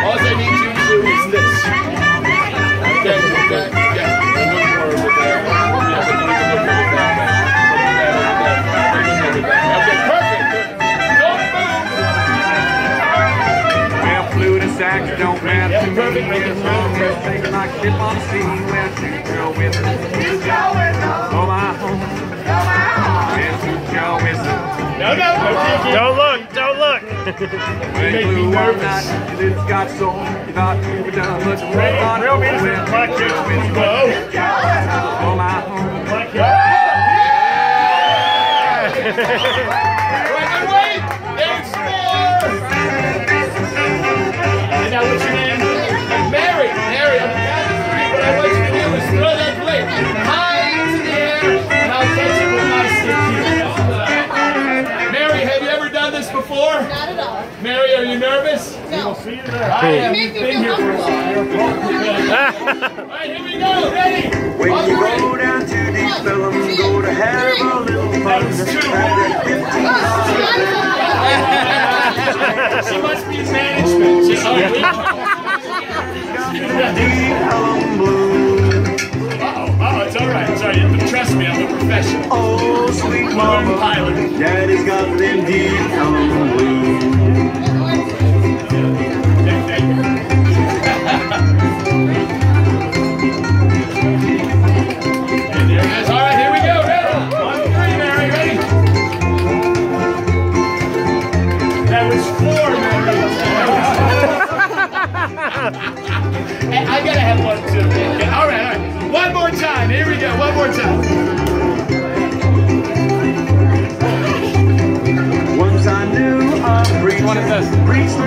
All I need you to do is this. Okay, okay, okay. A little more over there. Yeah, but you can look over that way. Look at that, look at that. Okay, perfect. Don't move. Well, flute and sax don't matter to me. Make it sound Just like ship on the sea. Shoot your whistle. Oh, my home. Make me nervous. lips got sore. You thought you were done, but you Real- were real music, black chicks. whistle. Go. Oh, my home. Wait, wait, before? Not at all. Mary, are you nervous? No. I am. You make me Been here for a while. All right, here we go. Ready? When On you three. go down to Deep Ellum, go to have a little fun. That's two. Oh, she must be in management. She, oh, Deep Ellum Blue. oh, oh, it's all right. It's all right. Trust me, I'm a professional. Oh, sweet Learn mama. pilot. Daddy's got them deep Ellum Blue. this floor, hey, I gotta have one too. Okay, all right, all right. One more time. Here we go. One more time. Once I knew I reached, Which one is this? reached the